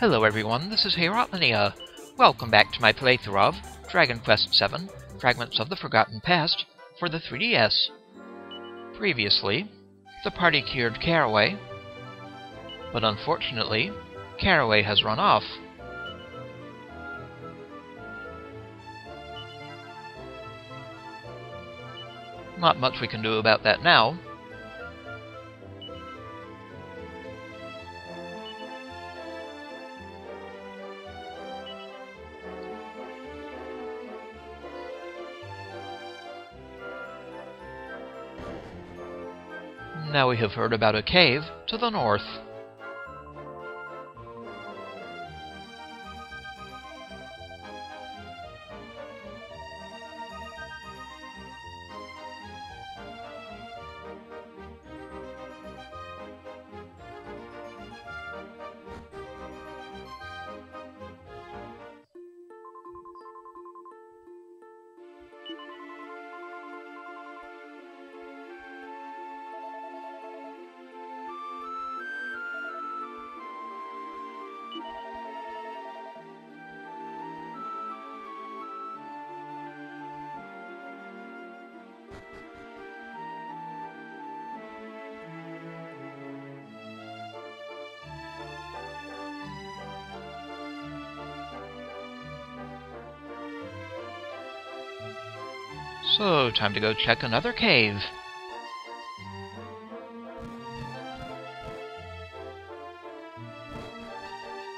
Hello everyone, this is Heorotlinea. Welcome back to my playthrough of Dragon Quest VII Fragments of the Forgotten Past for the 3DS. Previously, the party cured Caraway, but unfortunately, Caraway has run off. Not much we can do about that now, we have heard about a cave to the north. So, time to go check another cave.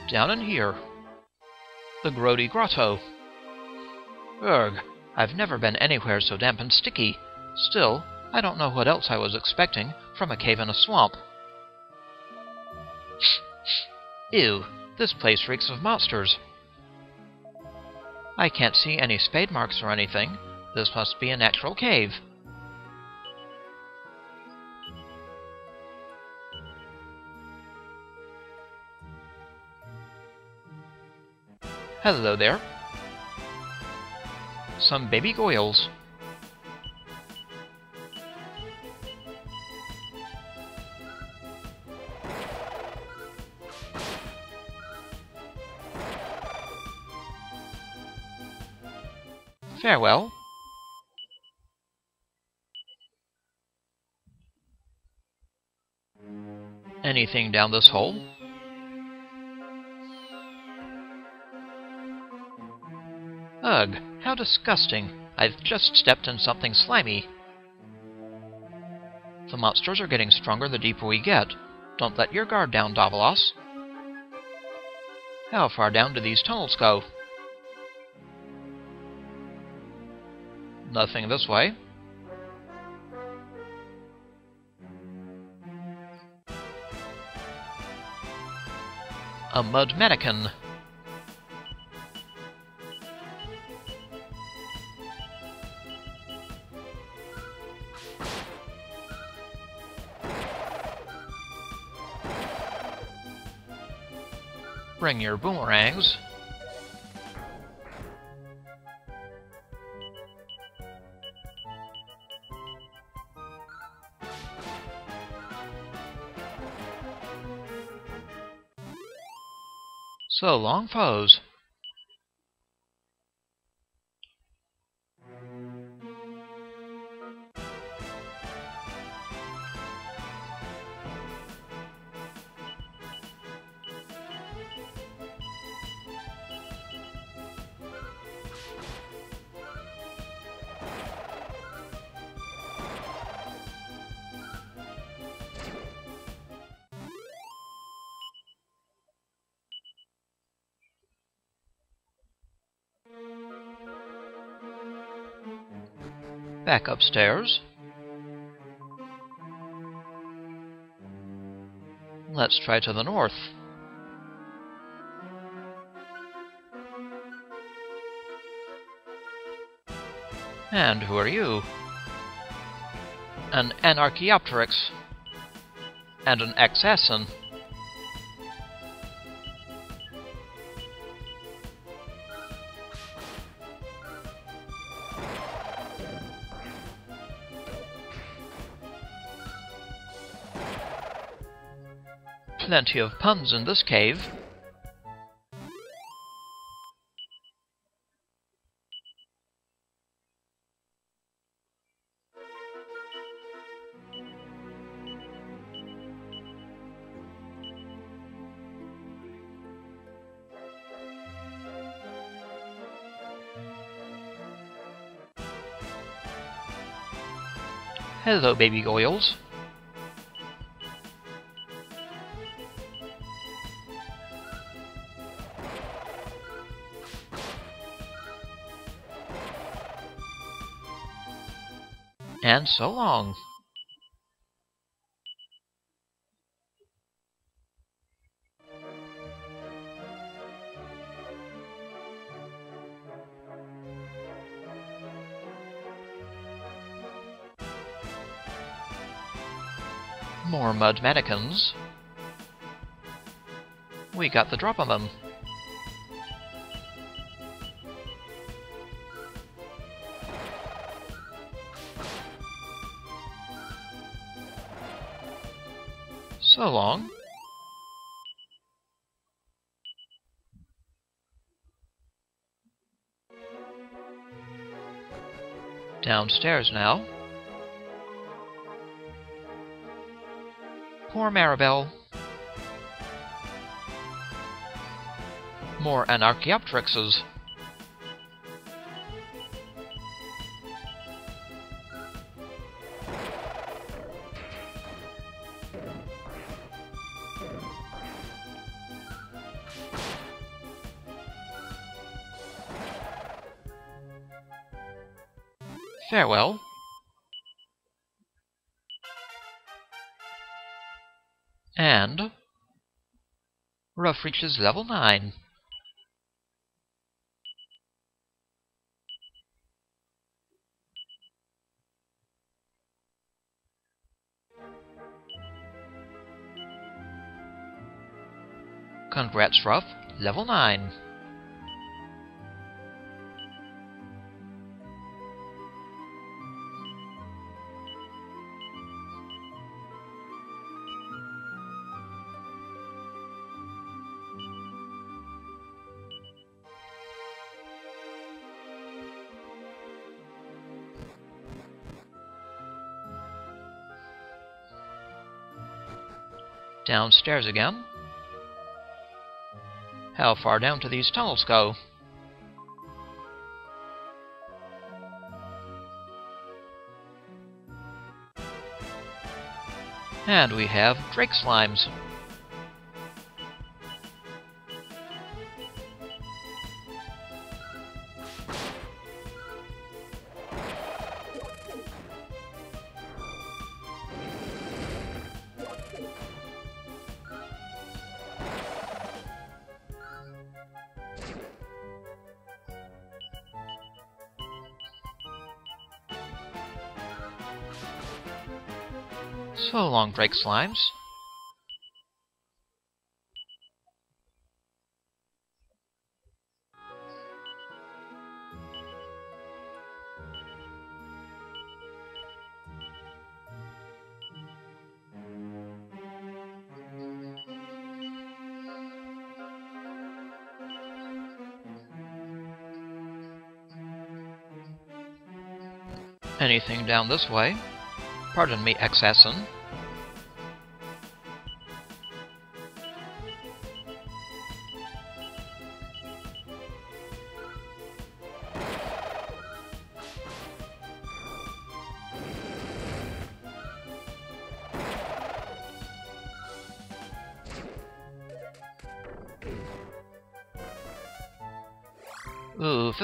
Down in here. The Grody Grotto. Ugh, I've never been anywhere so damp and sticky. Still, I don't know what else I was expecting from a cave in a swamp. Ew, this place reeks of monsters. I can't see any spade marks or anything, this must be a natural cave. Hello there. Some baby goyles. Farewell. Anything down this hole? Ugh, how disgusting. I've just stepped in something slimy. The monsters are getting stronger the deeper we get. Don't let your guard down, Davilas. How far down do these tunnels go? Nothing this way. A mud mannequin. Bring your boomerangs. So Back upstairs. Let's try to the north. And who are you? An Anarchaeopteryx. And an Assassin. plenty of puns in this cave. Hello, baby Goyles. And so long. More mud mannequins. We got the drop on them. So long. Downstairs now. Poor Maribel. More Anarchaeopteryxes. Farewell. And Ruff reaches level 9. Congrats, Ruff. Level 9. Downstairs again. How far down do these tunnels go? And we have Drake Slimes. Drake Slimes. Anything down this way? Pardon me, assassin.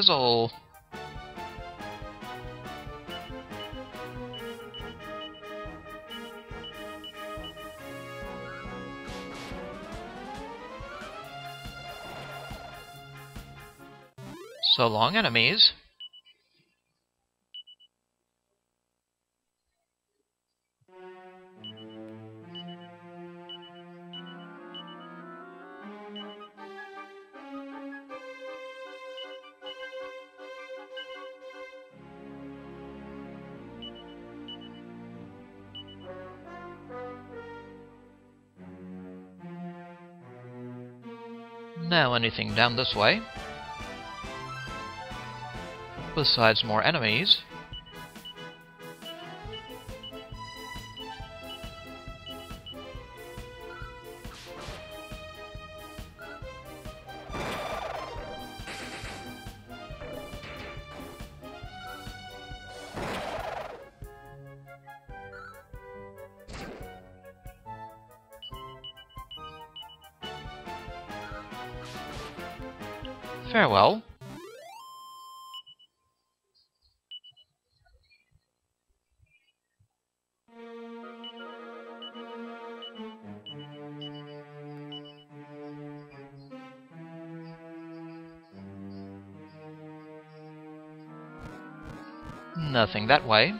Fizzle. So long, enemies. Anything down this way? Besides more enemies. Nothing that way.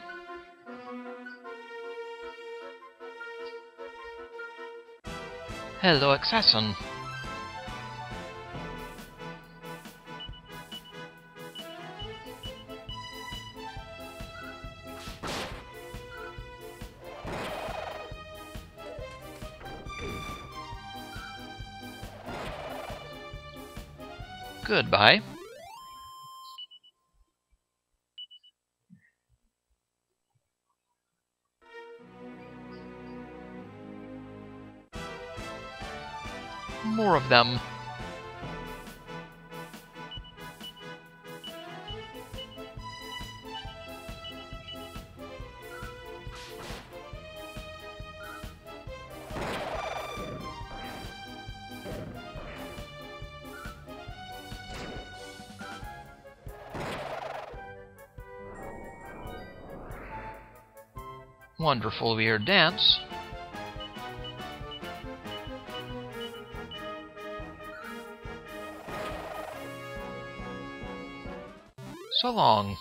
Hello, Assassin. Goodbye. Them. Wonderful weird dance. So long.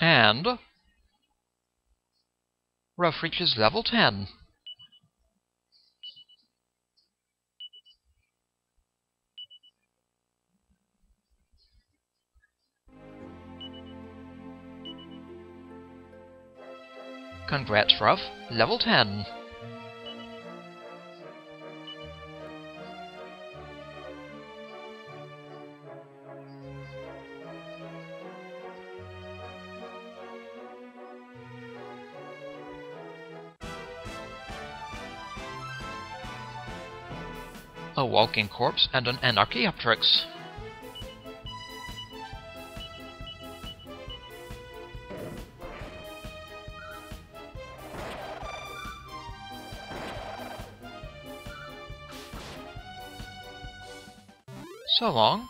And Ruff reaches level 10. Congrats, Ruff. Level 10. A walking corpse and an Anarchaeopteryx. So long.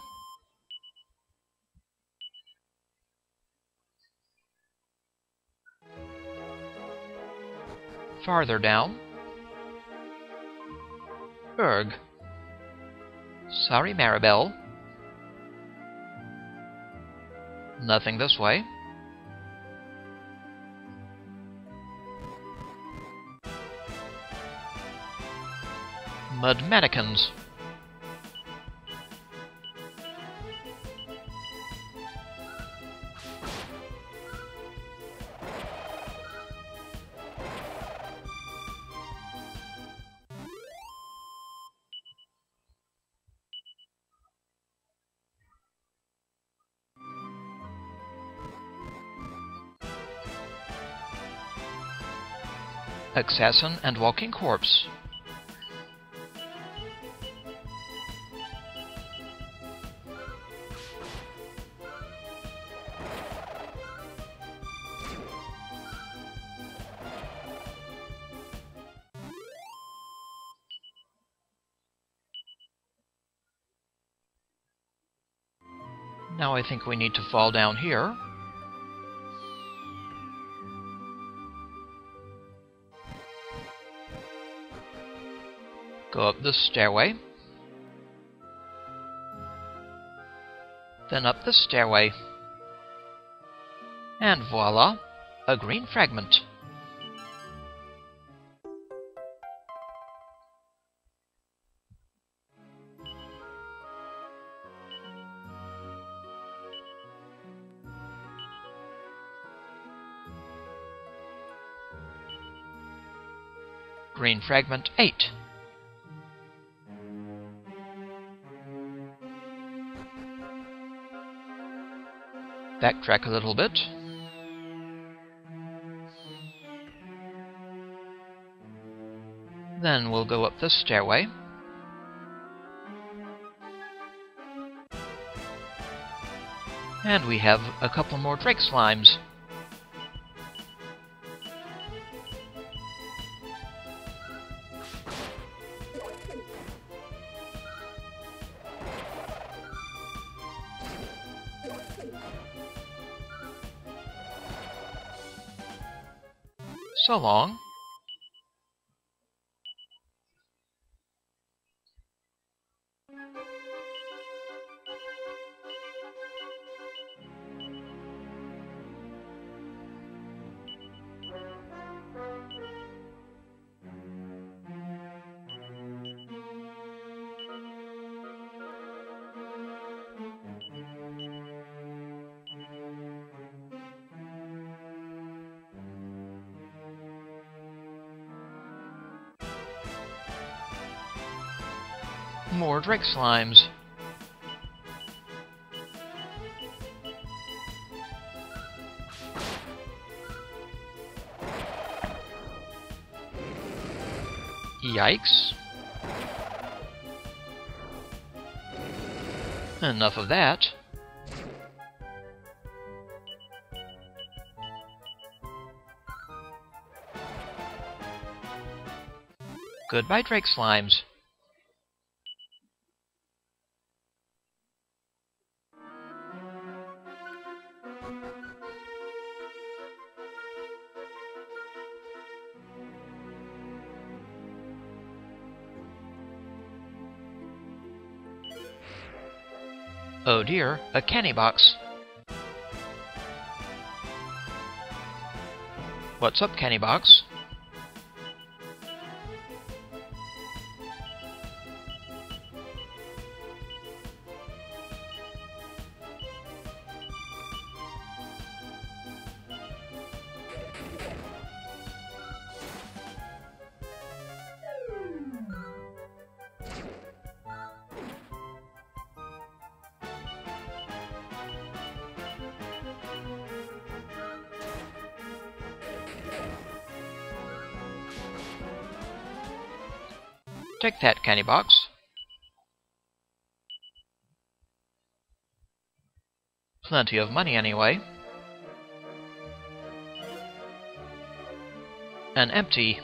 Farther down. Erg. Sorry, Maribel. Nothing this way. Mud mannequins. Assassin and Walking Corpse. Now I think we need to fall down here. Go up this stairway. Then up the stairway. And voila, a green fragment. Green fragment 8. Backtrack a little bit. Then we'll go up this stairway. And we have a couple more Drake Slimes. So More Drake Slimes. Yikes. Enough of that. Goodbye, Drake Slimes. Dear, a cannibox. What's up, cannibox? Take that, cannibox. Plenty of money, anyway. An empty.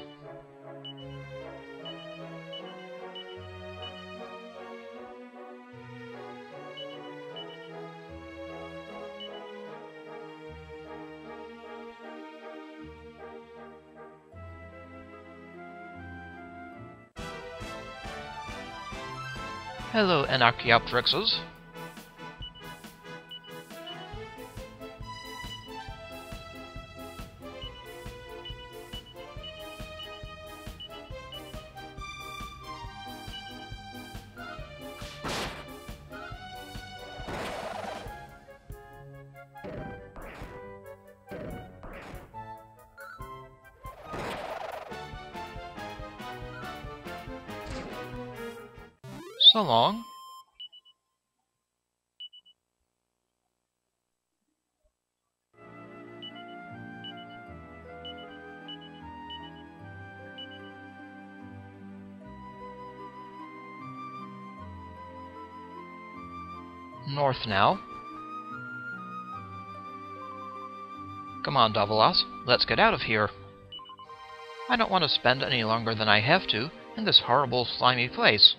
Hello, now. Come on, Davilas, let's get out of here. I don't want to spend any longer than I have to in this horrible, slimy place.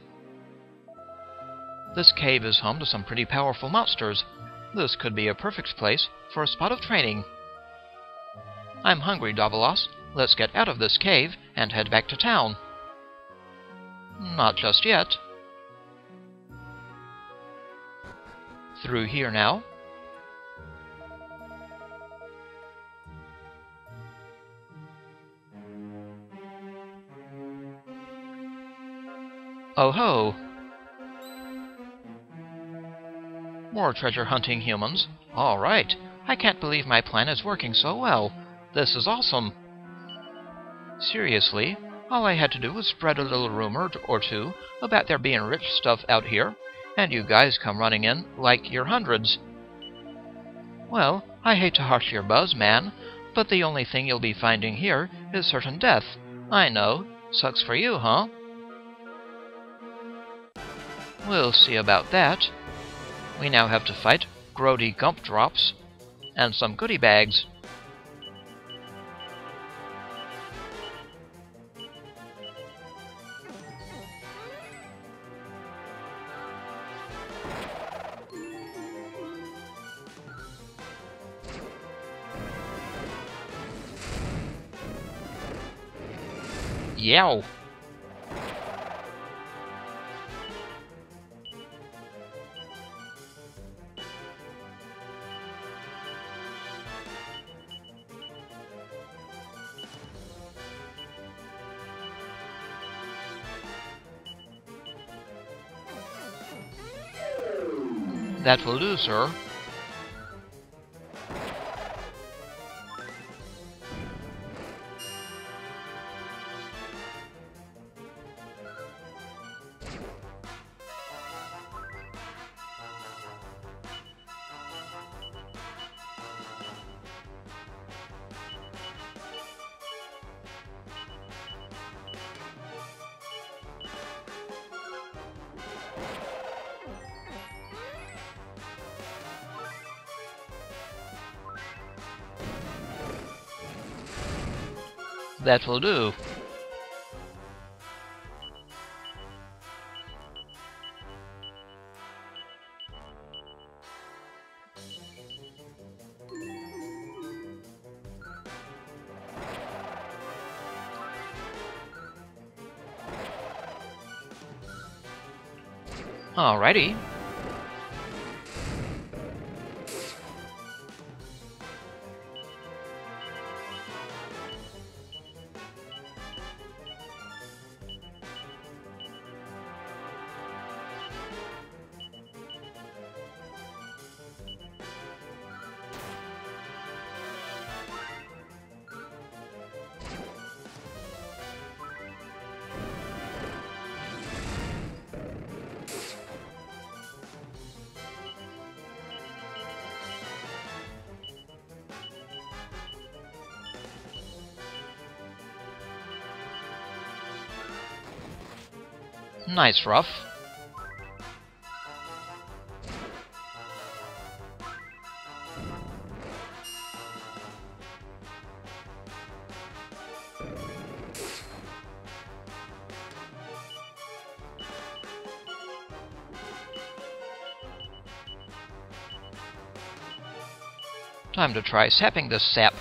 This cave is home to some pretty powerful monsters. This could be a perfect place for a spot of training. I'm hungry, Davilas. Let's get out of this cave and head back to town. Not just yet. Through here now. Oh ho! More treasure hunting humans. Alright, I can't believe my plan is working so well. This is awesome. Seriously, all I had to do was spread a little rumor or two about there being rich stuff out here, and you guys come running in like you're hundreds. Well, I hate to harsh your buzz, man, but the only thing you'll be finding here is certain death. I know. Sucks for you, huh? We'll see about that. We now have to fight Grody Gumpdrops and some goodie bags. Yow! That will do, sir. That will do. Alrighty. Nice, Ruff. Time to try sapping this sap.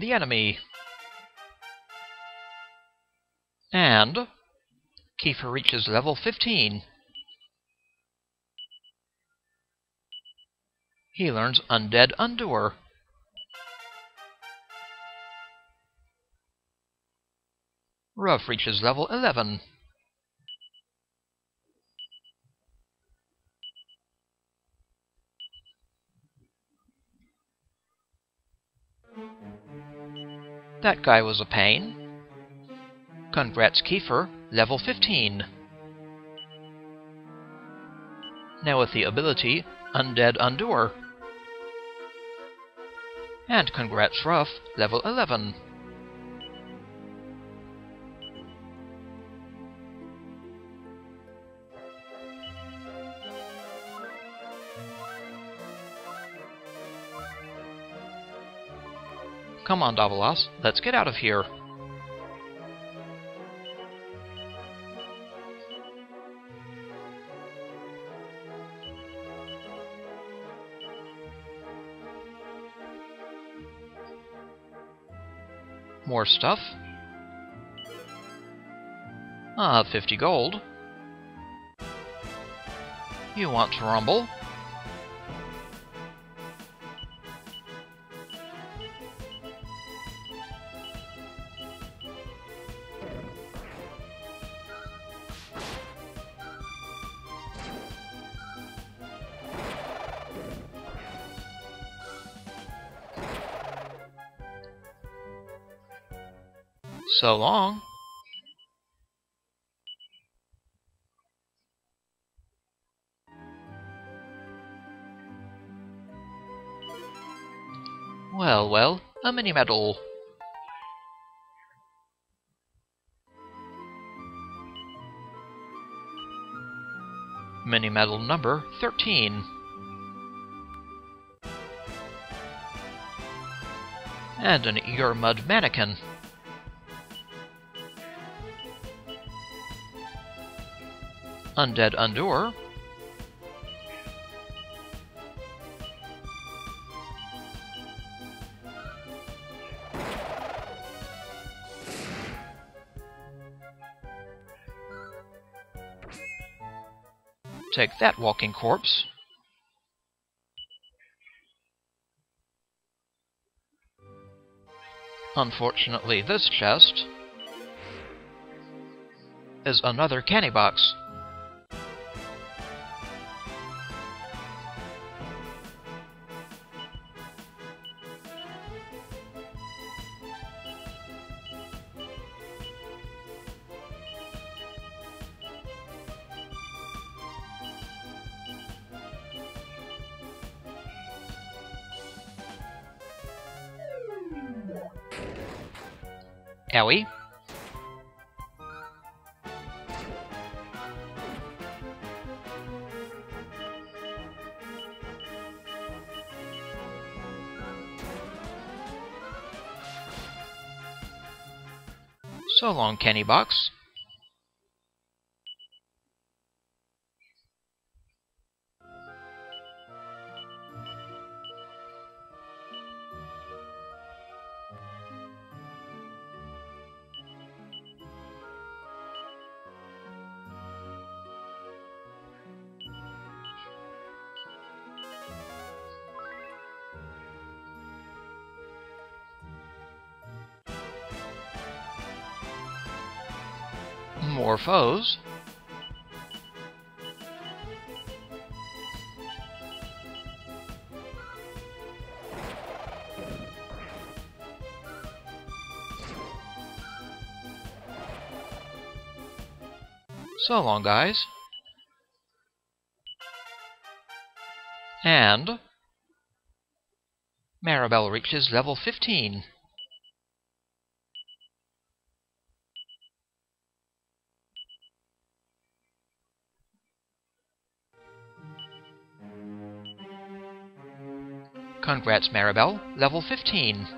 The enemy. And Kiefer reaches level 15. He learns Undead Undoer. Ruff reaches level 11. That guy was a pain. Congrats, Kiefer, level 15. Now with the ability Undead Undoer. And congrats, Ruff, level 11. Come on, Davilas, let's get out of here. More stuff. Ah, 50 gold. You want to rumble? So long. Well, well, a mini medal. Mini medal number 13. And an ear mud mannequin. Undead Undoer. Take that, walking corpse. Unfortunately, this chest is another cannibox. So long, Cannibox. Foes. So long, guys. And Maribel reaches level 15. Congrats, Maribel. Level 15.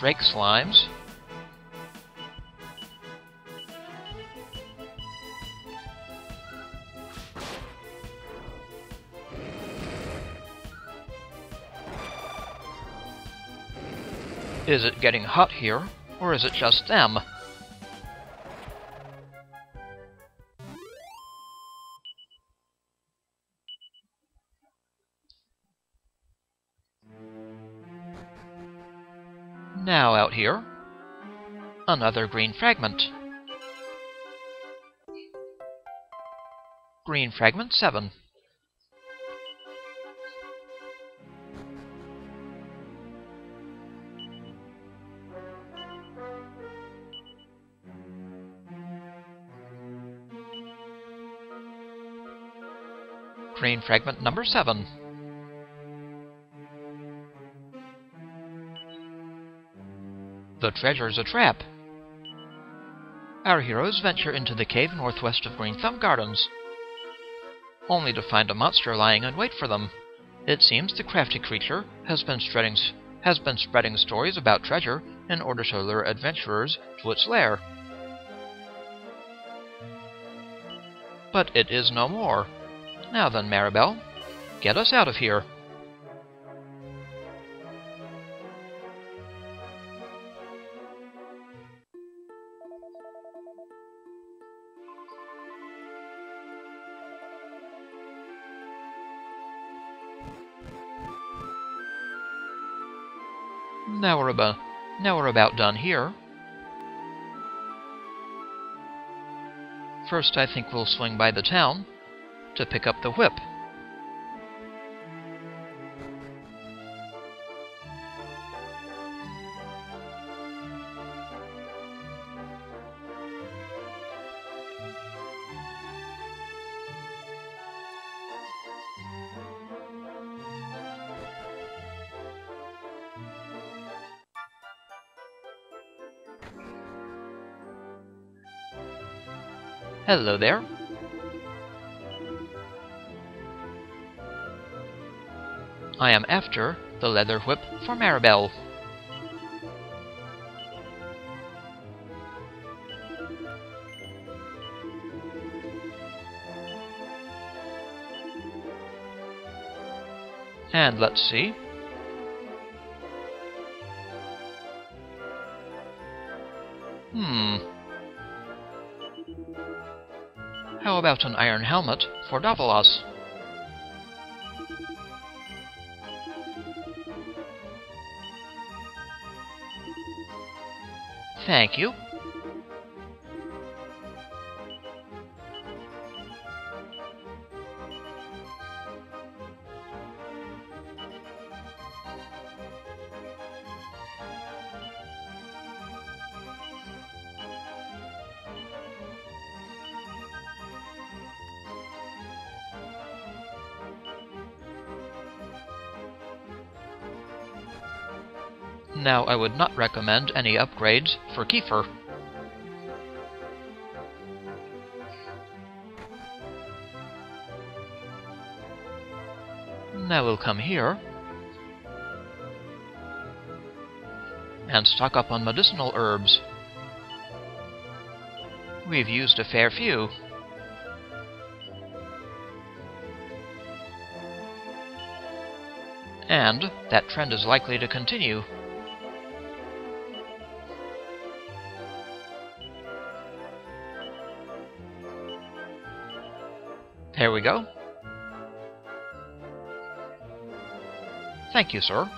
Drake Slimes. Is it getting hot here, or is it just them? Another green fragment. Green fragment 7. Green fragment number 7. The treasure's a trap. Our heroes venture into the cave northwest of Greenthumb Gardens, only to find a monster lying in wait for them. It seems the crafty creature has been spreading has been spreading stories about treasure in order to lure adventurers to its lair. But it is no more. Now then, Maribel, get us out of here. Now we're about now we're about done here. First, I think we'll swing by the town to pick up the whip. Hello there. I am after the leather whip for Maribel. And let's see. About an iron helmet for Davilas? Thank you. Now, I would not recommend any upgrades for Kiefer. Now we'll come here and stock up on medicinal herbs. We've used a fair few. And that trend is likely to continue. We go. Thank you, sir.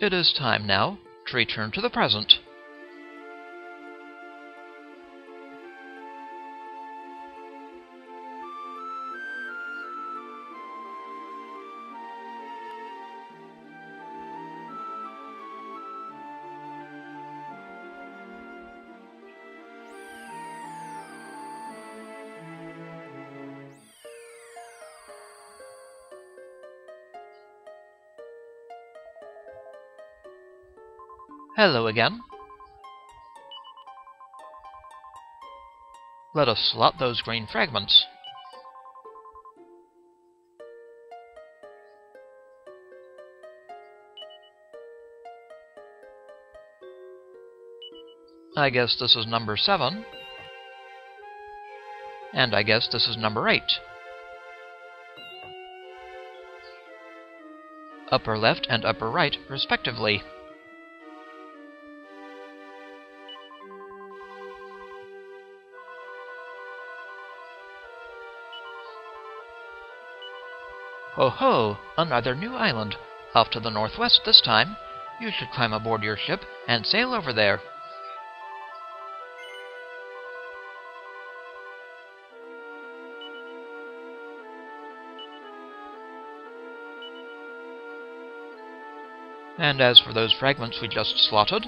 It is time now to return to the present. Hello again. Let us slot those green fragments. I guess this is number 7. And I guess this is number 8. Upper left and upper right, respectively. Oh ho! Another new island. Off to the northwest this time. You should climb aboard your ship and sail over there. And as for those fragments we just slotted,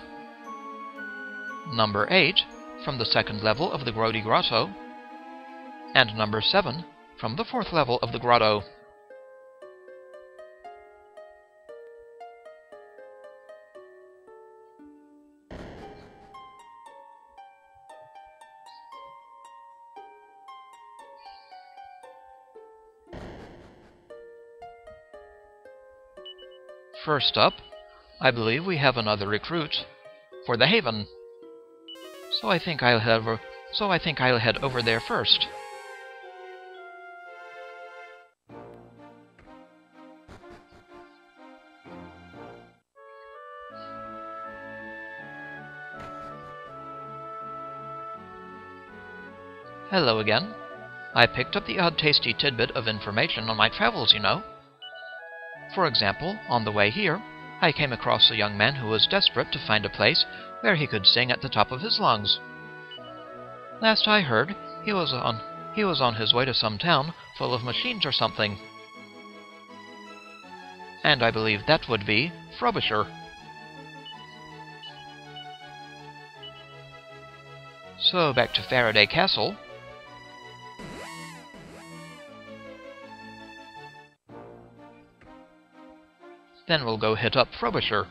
number 8 from the second level of the Grody Grotto, and number 7 from the fourth level of the grotto. First up, I believe we have another recruit for the Haven. So I think I'll head over, so I think I'll head over there first. Hello again. I picked up the odd tasty tidbit of information on my travels, you know. For example, on the way here, I came across a young man who was desperate to find a place where he could sing at the top of his lungs. Last I heard, he was on he was on his way to some town full of machines or something. And I believe that would be Frobisher. So back to Faraday Castle, Then we'll go hit up Frobisher.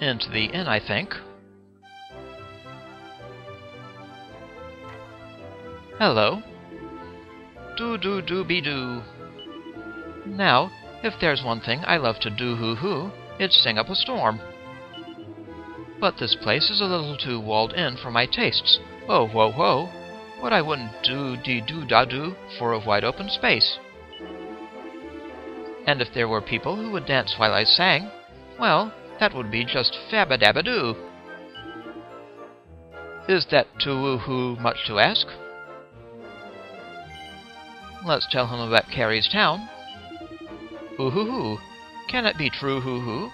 into the inn, I think. Hello. Do do do be do. Now, if there's one thing I love to do hoo hoo, it's sing up a storm. But this place is a little too walled in for my tastes. Oh, whoa, whoa. What I wouldn't do dee do da do for a wide open space. And if there were people who would dance while I sang, well, that would be just fabadabadoo. Is that too woohoo much to ask? Let's tell him about Carrie's town. Ooh-hoo-hoo. Can it be true hoo-hoo?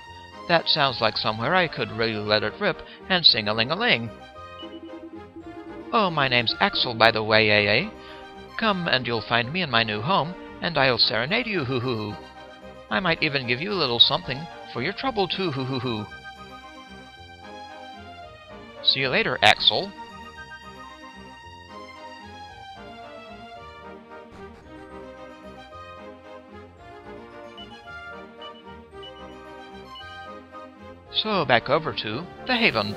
That sounds like somewhere I could really let it rip and sing a ling a ling. Oh, my name's Axel, by the way, eh, eh? Come and you'll find me in my new home, and I'll serenade you, hoo hoo. I might even give you a little something for your trouble too, hoo hoo hoo. See you later, Axel. So back over to the Haven.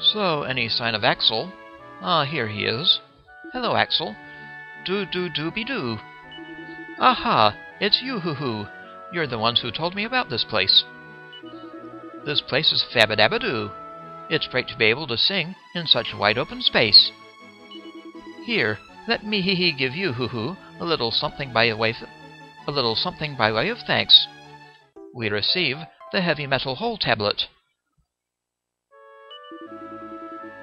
So, any sign of Axel? Ah, here he is. Hello, Axel. Do do do be do. Aha! It's you, hoo hoo. You're the ones who told me about this place. This place is fabadabadoo. It's great to be able to sing in such wide open space. Here, let me hee hee give you, hoo hoo, a little something by way of, a little something by way of thanks. We receive the heavy metal hole tablet.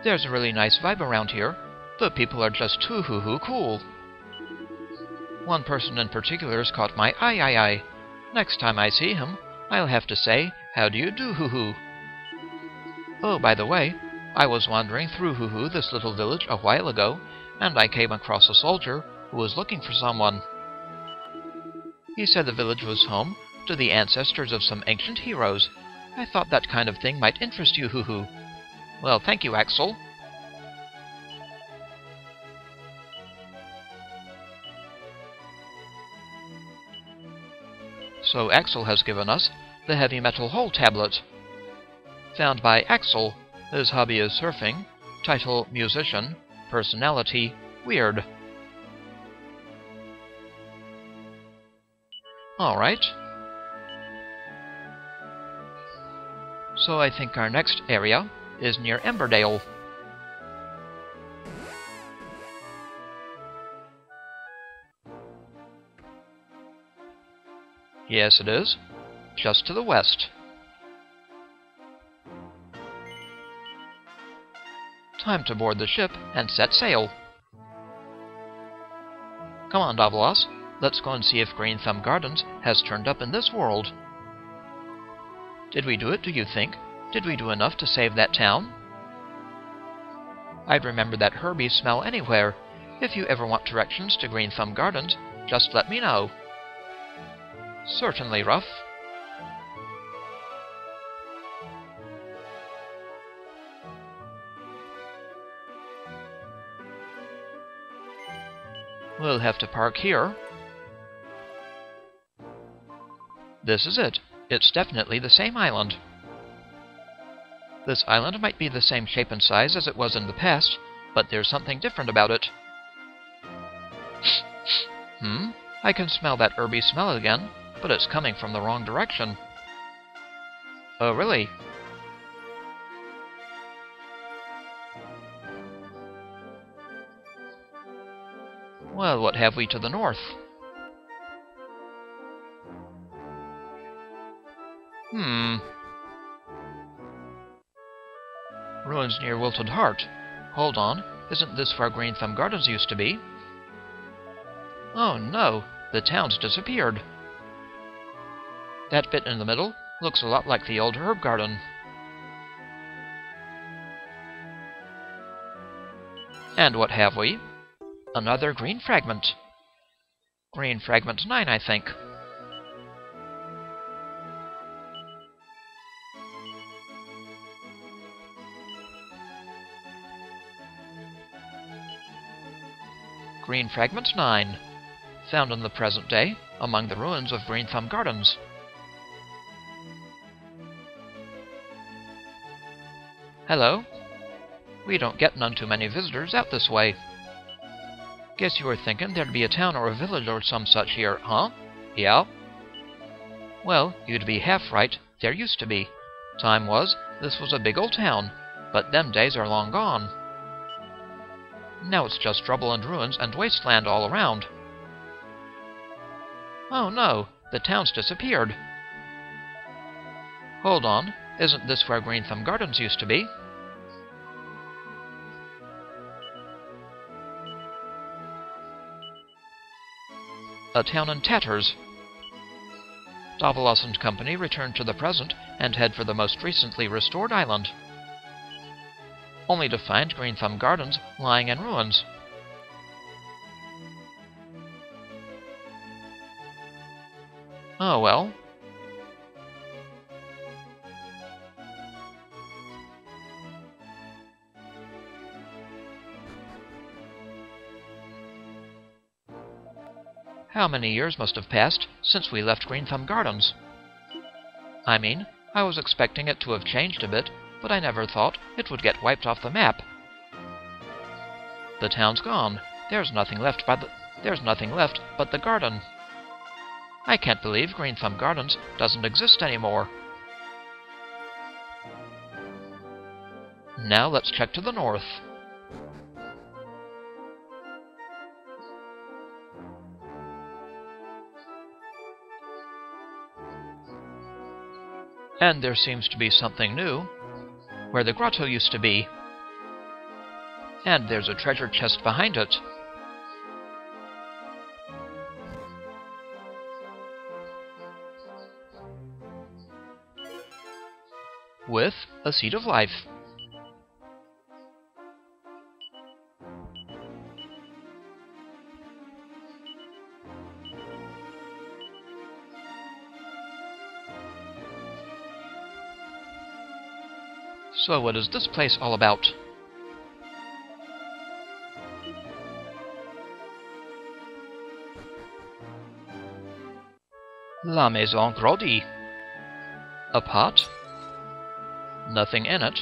There's a really nice vibe around here. The people are just too hoo hoo cool. One person in particular has caught my eye eye eye. Next time I see him, I'll have to say, How do you do, hoo hoo? Oh, by the way, I was wandering through hoo hoo this little village a while ago, and I came across a soldier who was looking for someone. He said the village was home to the ancestors of some ancient heroes. I thought that kind of thing might interest you, hoo hoo. Well, thank you, Axel. So Axel has given us the heavy metal hole tablet. Found by Axel. His hobby is surfing. Title Musician. Personality Weird. Alright. So I think our next area is near Emberdale. Yes, it is. Just to the west. Time to board the ship and set sail. Come on, Davos. Let's go and see if Greenthumb Gardens has turned up in this world. Did we do it, do you think? Did we do enough to save that town? I'd remember that Herbie smell anywhere. If you ever want directions to Greenthumb Gardens, just let me know. Certainly, Ruff. We'll have to park here. This is it. It's definitely the same island. This island might be the same shape and size as it was in the past, but there's something different about it. hmm? I can smell that herby smell again, but it's coming from the wrong direction. Oh, really? Well, what have we to the north? Hmm. Ruins near Wilted Heart. Hold on, isn't this where Greenthumb Gardens used to be? Oh no, the town's disappeared. That bit in the middle looks a lot like the old herb garden. And what have we? Another green fragment. Green fragment 9, I think. Green Fragment 9, found in the present day among the ruins of Greenthumb Gardens. Hello. We don't get none too many visitors out this way. Guess you were thinking there'd be a town or a village or some such here, huh? Yeah? Well, you'd be half right. There used to be. Time was, this was a big old town, but them days are long gone. Now it's just rubble and ruins and wasteland all around. Oh no, the town's disappeared. Hold on, isn't this where Greenthumb Gardens used to be? A town in tatters. Davilas and company return to the present and head for the most recently restored island only to find Greenthumb Gardens lying in ruins. Oh well. How many years must have passed since we left Greenthumb Gardens? I mean, I was expecting it to have changed a bit but I never thought it would get wiped off the map. The town's gone. There's nothing left but the, there's nothing left but the garden. I can't believe Greenthumb Gardens doesn't exist anymore. Now let's check to the north. And there seems to be something new where the grotto used to be. And there's a treasure chest behind it. With a seed of life. So what is this place all about? La Maison Grodie. A pot? Nothing in it.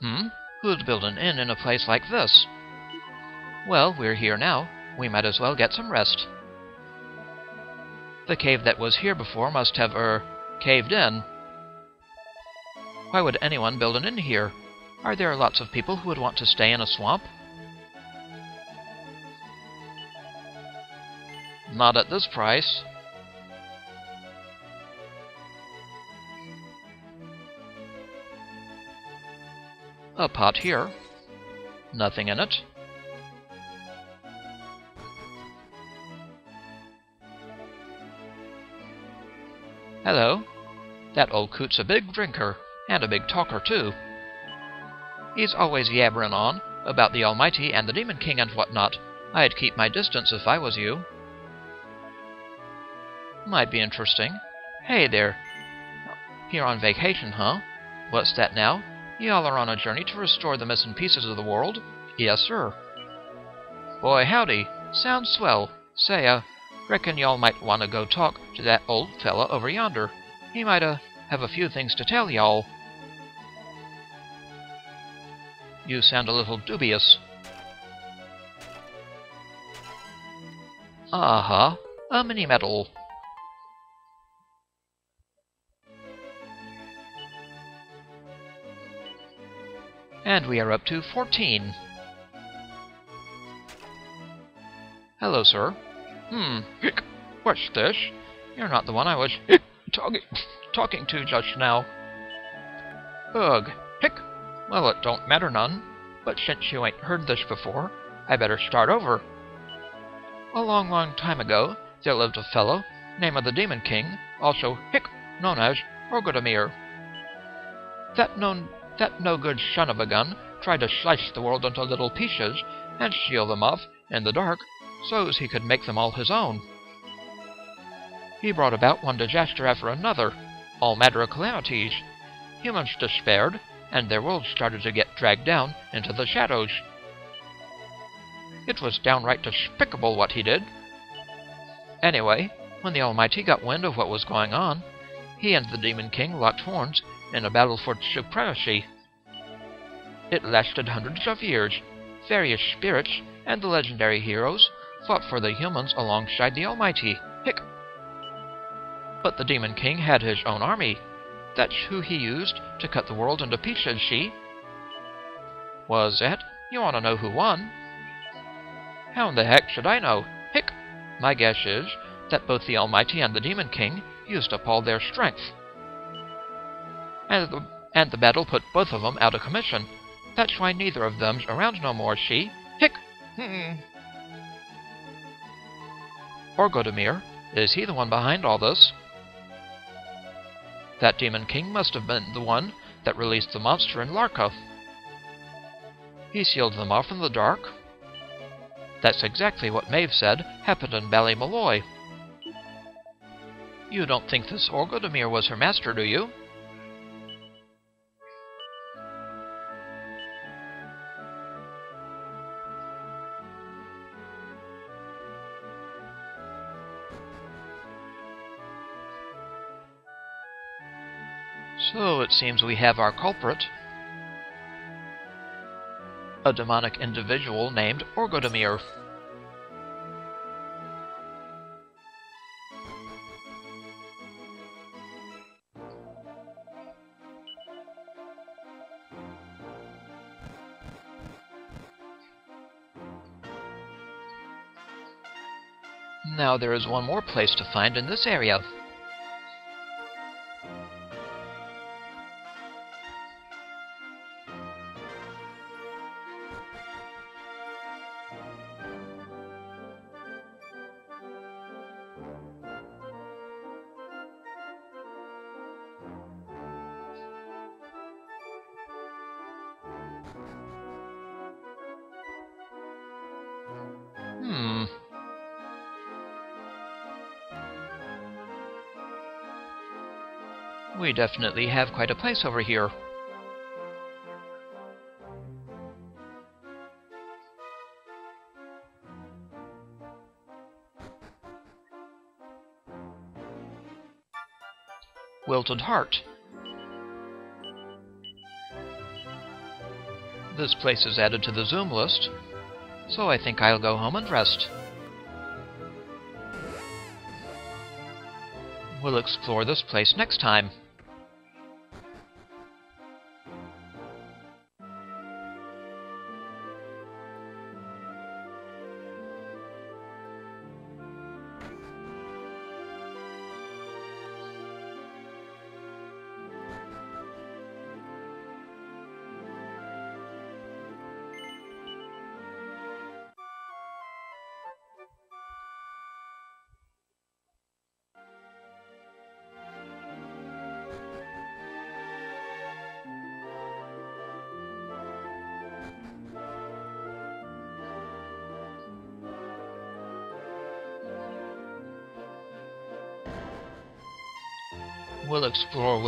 Hmm? Who'd build an inn in a place like this? Well, we're here now. We might as well get some rest. The cave that was here before must have, er, caved in. Why would anyone build an inn here? Are there lots of people who would want to stay in a swamp? Not at this price. A pot here. Nothing in it. Hello. That old coot's a big drinker, and a big talker, too. He's always yabbering on about the Almighty and the Demon King and whatnot. I'd keep my distance if I was you. Might be interesting. Hey there. Here on vacation, huh? What's that now? Y'all are on a journey to restore the missing pieces of the world? Yes, sir. Boy, howdy. Sounds swell. Say, uh, Reckon y'all might want to go talk to that old fella over yonder. He might uh, have a few things to tell y'all. You sound a little dubious. Uh-huh, a mini-medal. And we are up to 14. Hello, sir. Hmm, what's this? You're not the one I was talking, talking to just now? Ugh, hick. Well, it don't matter none, but since you ain't heard this before, I better start over. A long, long time ago, there lived a fellow, name of the Demon King, also hick, known as Orgodemir. That known that no good son of a gun tried to slice the world into little pieces and seal them off in the dark so's he could make them all his own. He brought about one disaster after another, all matter of calamities. Humans despaired, and their world started to get dragged down into the shadows. It was downright despicable what he did. Anyway, when the Almighty got wind of what was going on, he and the Demon King locked horns in a battle for supremacy. It lasted hundreds of years. Various spirits and the legendary heroes fought for the humans alongside the Almighty. Hick! But the Demon King had his own army. That's who he used to cut the world into pieces, see? Was it? You want to know who won? How in the heck should I know? Hick! My guess is that both the Almighty and the Demon King used up all their strength. And the, and the battle put both of them out of commission. That's why neither of them's around no more, see? Hick! Hmm. Orgodemir, is he the one behind all this? That Demon King must have been the one that released the monster in Larka. He sealed them off in the dark. That's exactly what Maeve said happened in Ballymolloy. You don't think this Orgodemir was her master, do you? So it seems we have our culprit. A demonic individual named Orgodemir. Now there is one more place to find in this area. Definitely have quite a place over here. Wilted Heart. This place is added to the Zoom list, so I think I'll go home and rest. We'll explore this place next time.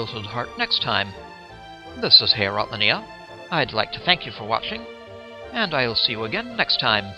Heart next time. This is Heorotlinea. I'd like to thank you for watching, and I'll see you again next time.